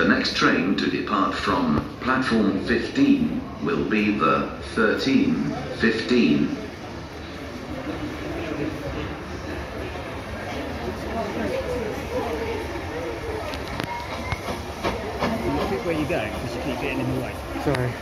The next train to depart from platform 15 will be the 1315. Where where you're going because you keep getting in the way. Sorry.